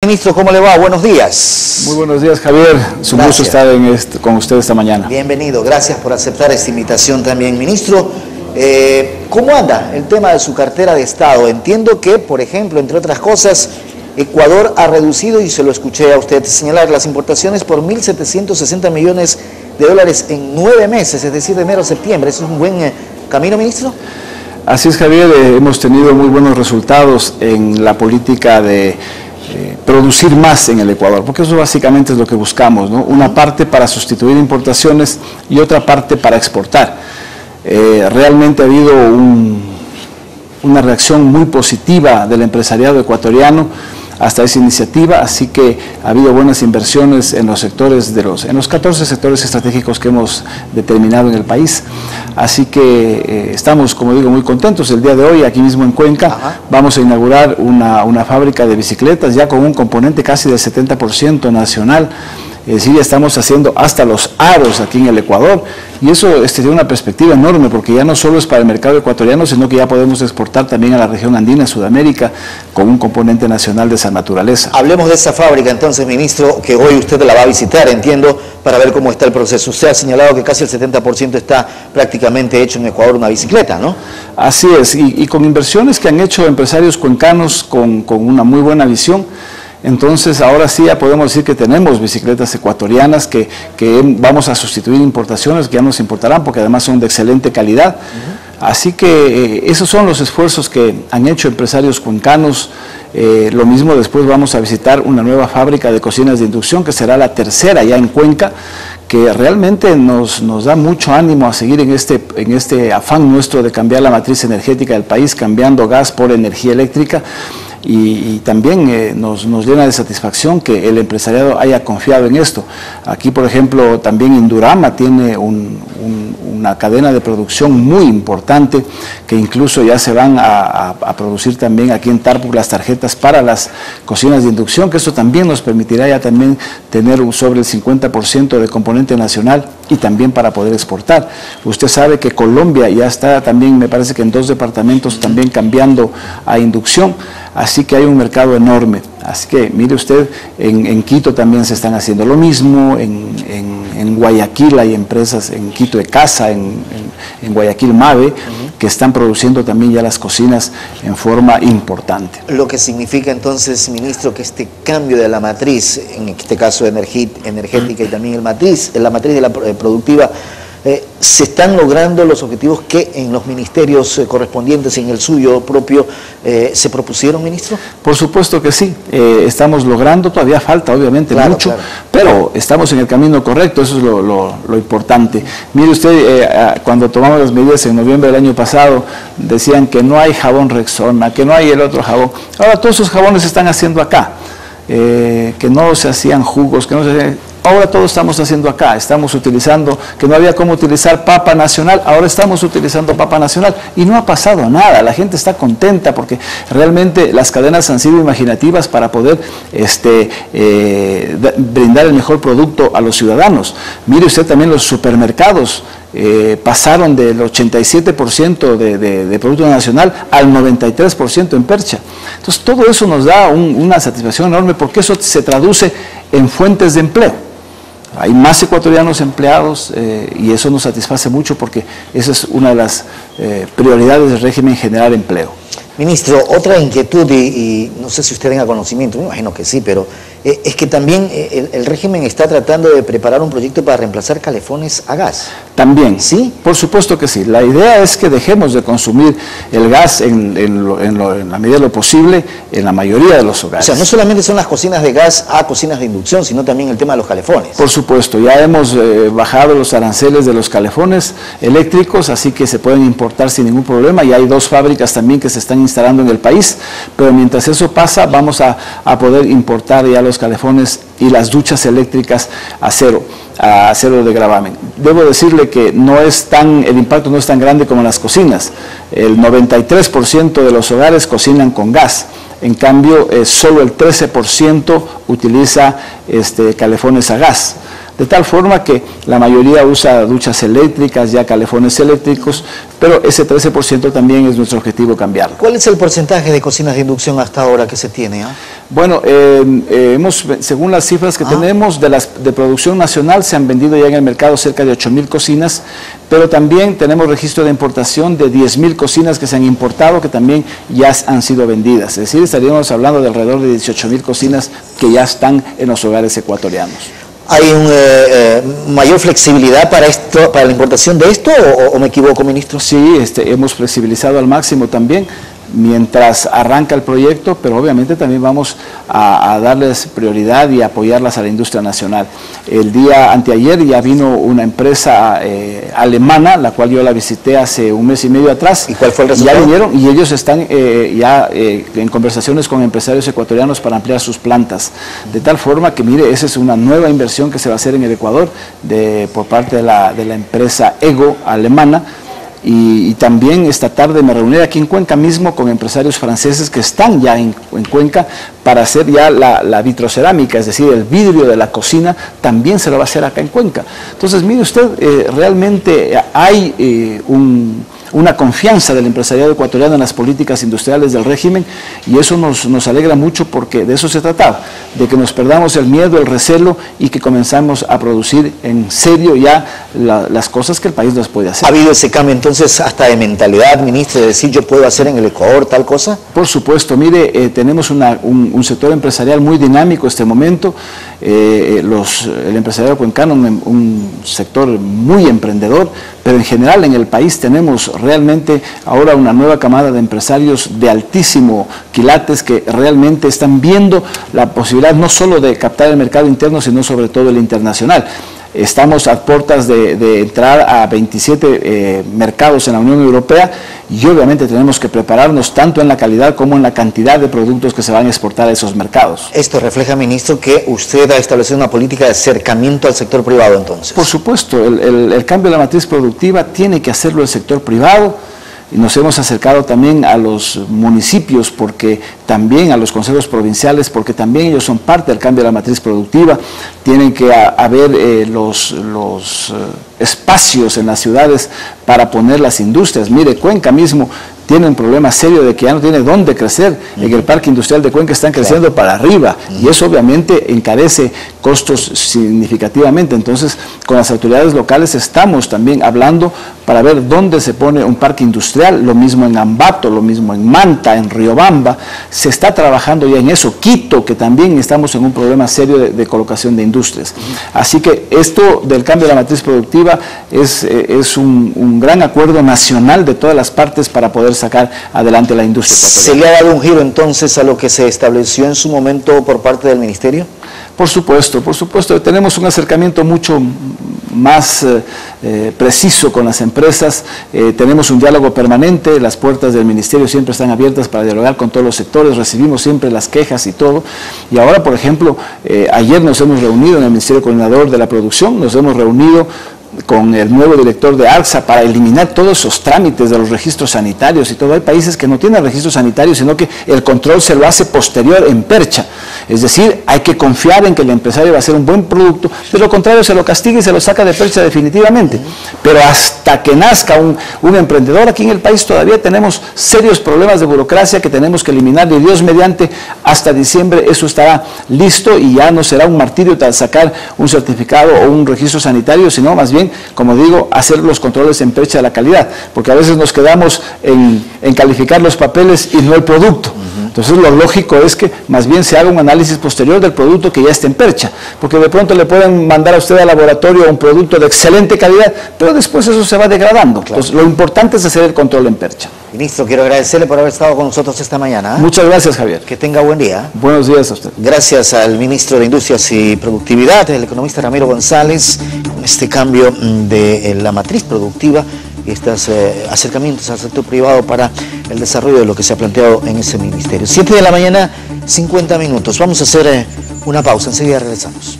Ministro, ¿cómo le va? Buenos días. Muy buenos días, Javier. Es un gusto estar con usted esta mañana. Bienvenido, gracias por aceptar esta invitación también. Ministro, eh, ¿cómo anda el tema de su cartera de Estado? Entiendo que, por ejemplo, entre otras cosas, Ecuador ha reducido, y se lo escuché a usted señalar, las importaciones por 1.760 millones de dólares en nueve meses, es decir, de enero a septiembre. ¿Es un buen eh, camino, ministro? Así es, Javier. Eh, hemos tenido muy buenos resultados en la política de eh, producir más en el Ecuador, porque eso básicamente es lo que buscamos, ¿no? una parte para sustituir importaciones y otra parte para exportar. Eh, realmente ha habido una reacción muy positiva del empresariado ecuatoriano hasta esa iniciativa, así que ha habido buenas inversiones en los sectores de los, en los 14 sectores estratégicos que hemos determinado en el país. Así que eh, estamos, como digo, muy contentos. El día de hoy, aquí mismo en Cuenca, vamos a inaugurar una, una fábrica de bicicletas ya con un componente casi del 70% nacional es decir, ya estamos haciendo hasta los aros aquí en el Ecuador y eso este, tiene una perspectiva enorme porque ya no solo es para el mercado ecuatoriano, sino que ya podemos exportar también a la región andina, Sudamérica, con un componente nacional de esa naturaleza. Hablemos de esa fábrica entonces, ministro, que hoy usted la va a visitar, entiendo, para ver cómo está el proceso. Usted ha señalado que casi el 70% está prácticamente hecho en Ecuador una bicicleta, ¿no? Así es, y, con inversiones que han hecho empresarios cuencanos con, con una muy buena visión. Entonces ahora sí ya podemos decir que tenemos bicicletas ecuatorianas que, vamos a sustituir importaciones que ya nos importarán porque además son de excelente calidad. Así que eh, esos son los esfuerzos que han hecho empresarios cuencanos. Eh, lo mismo después vamos a visitar una nueva fábrica de cocinas de inducción que será la tercera ya en Cuenca, que realmente nos, nos da mucho ánimo a seguir en este, en este afán nuestro de cambiar la matriz energética del país, cambiando gas por energía eléctrica y, también eh, nos, llena de satisfacción que el empresariado haya confiado en esto. Aquí, por ejemplo, también Indurama tiene una cadena de producción muy importante que incluso ya se van a, producir también aquí en Tarpuk las tarjetas para las cocinas de inducción, que eso también nos permitirá ya también tener un sobre el 50% de componente nacional y también para poder exportar. Usted sabe que Colombia ya está también, me parece que en dos departamentos también cambiando a inducción. Así que hay un mercado enorme. Así que mire usted, en, Quito también se están haciendo lo mismo, en, Guayaquil hay empresas, en Quito de Casa, en, Guayaquil Mave, que están produciendo también ya las cocinas en forma importante. Lo que significa entonces, ministro, que este cambio de la matriz, en este caso energética y también el matriz, la matriz de la eh, productiva, eh, se están logrando los objetivos que en los ministerios eh, correspondientes, en el suyo propio, eh, se propusieron, ministro? Por supuesto que sí, estamos logrando, todavía falta obviamente mucho, pero estamos en el camino correcto, eso es lo, importante. Mire usted, cuando tomamos las medidas en noviembre del año pasado, decían que no hay jabón Rexona, que no hay el otro jabón. Ahora todos esos jabones se están haciendo acá. que no se hacían jugos, que no se hacían Ahora todo estamos haciendo acá, estamos utilizando, que no había cómo utilizar papa nacional, ahora estamos utilizando papa nacional y no ha pasado nada, la gente está contenta porque realmente las cadenas han sido imaginativas para poder este, eh, brindar el mejor producto a los ciudadanos. Mire usted también los supermercados, eh, pasaron del 87% de, de, Producto Nacional al 93% en percha. Entonces todo eso nos da una satisfacción enorme porque eso se traduce en fuentes de empleo. Hay más ecuatorianos empleados eh, y eso nos satisface mucho porque esa es una de las eh, prioridades del régimen generar empleo. Ministro, otra inquietud, y, no sé si usted tenga conocimiento, me imagino que sí, pero eh, es que también eh, el, régimen está tratando de preparar un proyecto para reemplazar calefones a gas. También, sí, por supuesto que sí. La idea es que dejemos de consumir el gas en, la medida de lo posible en la mayoría de los hogares. O sea, no solamente son las cocinas de gas a cocinas de inducción, sino también el tema de los calefones. Por supuesto, ya hemos eh, bajado los aranceles de los calefones eléctricos, así que se pueden importar sin ningún problema y hay dos fábricas también que se están instalando en el país, pero mientras eso pasa vamos a, poder importar ya los calefones y las duchas eléctricas a cero, a cero de gravamen. Debo decirle que no es tan, el impacto no es tan grande como en las cocinas. El 93% de los hogares cocinan con gas. En cambio, eh, solo el 13% utiliza este, calefones a gas de tal forma que la mayoría usa duchas eléctricas, ya calefones eléctricos, pero ese 13% también es nuestro objetivo cambiarlo. ¿Cuál es el porcentaje de cocinas de inducción hasta ahora que se tiene? Ah? Bueno, eh, eh, hemos, según las cifras que ah. tenemos de, las, de producción nacional, se han vendido ya en el mercado cerca de 8 mil cocinas, pero también tenemos registro de importación de 10 mil cocinas que se han importado, que también ya han sido vendidas. Es decir, estaríamos hablando de alrededor de 18 mil cocinas que ya están en los hogares ecuatorianos. ¿Hay una eh, mayor flexibilidad para esto, para la importación de esto o, o me equivoco, ministro? Sí, este, hemos flexibilizado al máximo también mientras arranca el proyecto, pero obviamente también vamos a, darles prioridad y apoyarlas a la industria nacional. El día anteayer ya vino una empresa eh, alemana, la cual yo la visité hace un mes y medio atrás. ¿Y cuál fue el resultado? Ya vinieron y ellos están eh, ya eh, en conversaciones con empresarios ecuatorianos para ampliar sus plantas. De tal forma que, mire, esa es una nueva inversión que se va a hacer en el Ecuador de, por parte de la, de la empresa Ego alemana y, también esta tarde me reuní aquí en Cuenca mismo con empresarios franceses que están ya en, Cuenca para hacer ya la, vitrocerámica, es decir, el vidrio de la cocina también se lo va a hacer acá en Cuenca. Entonces, mire usted, eh, realmente hay eh, un una confianza del empresariado ecuatoriano en las políticas industriales del régimen y eso nos, nos, alegra mucho porque de eso se trataba, de que nos perdamos el miedo, el recelo y que comenzamos a producir en serio ya las cosas que el país nos puede hacer. ¿Ha habido ese cambio entonces hasta de mentalidad, ministro, de decir yo puedo hacer en el Ecuador tal cosa? Por supuesto, mire, eh, tenemos un, un, sector empresarial muy dinámico en este momento, eh, los, el empresariado cuencano, un, un sector muy emprendedor, pero en general en el país tenemos realmente ahora una nueva camada de empresarios de altísimo quilates que realmente están viendo la posibilidad no solo de captar el mercado interno, sino sobre todo el internacional. Estamos a puertas de, entrar a 27 eh, mercados en la Unión Europea y obviamente tenemos que prepararnos tanto en la calidad como en la cantidad de productos que se van a exportar a esos mercados. Esto refleja, ministro, que usted ha establecido una política de acercamiento al sector privado entonces. Por supuesto, el cambio de la matriz productiva tiene que hacerlo el sector privado nos hemos acercado también a los municipios, porque también a los consejos provinciales, porque también ellos son parte del cambio de la matriz productiva, tienen que haber eh, los, los eh, espacios en las ciudades para poner las industrias. Mire, Cuenca mismo tiene un problema serio de que ya no tiene dónde crecer. En el parque industrial de Cuenca están creciendo para arriba y eso obviamente encarece costos significativamente. Entonces, con las autoridades locales estamos también hablando para ver dónde se pone un parque industrial, lo mismo en Ambato, lo mismo en Manta, en Riobamba. Se está trabajando ya en eso. Quito, que también estamos en un problema serio de, colocación de industrias. Así que esto del cambio de la matriz productiva es, eh, es un, un gran acuerdo nacional de todas las partes para poder sacar adelante la industria. ¿Se le ha dado un giro entonces a lo que se estableció en su momento por parte del Ministerio? Por supuesto, por supuesto. Tenemos un acercamiento mucho más eh, eh, preciso con las empresas. Eh, tenemos un diálogo permanente. Las puertas del Ministerio siempre están abiertas para dialogar con todos los sectores. Recibimos siempre las quejas y todo. Y ahora, por ejemplo, ayer nos hemos reunido en el Ministerio Coordinador de la Producción, nos hemos reunido con el nuevo director de ARSA para eliminar todos esos trámites de los registros sanitarios y todo. Hay países que no tienen registros sanitarios, sino que el control se lo hace posterior en percha. Es decir, hay que confiar en que el empresario va a hacer un buen producto, de lo contrario se lo castiga y se lo saca de percha definitivamente. Pero hasta que nazca un, emprendedor aquí en el país todavía tenemos serios problemas de burocracia que tenemos que eliminar y Dios mediante hasta diciembre eso estará listo y ya no será un martirio sacar un certificado o un registro sanitario, sino más bien como digo, hacer los controles en percha de la calidad, porque a veces nos quedamos en, calificar los papeles y no el producto. Entonces lo lógico es que más bien se haga un análisis posterior del producto que ya está en percha, porque de pronto le pueden mandar a usted al laboratorio un producto de excelente calidad, pero después eso se va degradando. Entonces lo importante es hacer el control en percha. Ministro, quiero agradecerle por haber estado con nosotros esta mañana. ¿eh? Muchas gracias, Javier. Que tenga buen día. Buenos días a usted. Gracias al ministro de Industrias y Productividad, el economista Ramiro González, con este cambio de la matriz productiva estos eh, acercamientos al sector privado para el desarrollo de lo que se ha planteado en ese ministerio. Siete de la mañana, 50 minutos. Vamos a hacer eh, una pausa, enseguida regresamos.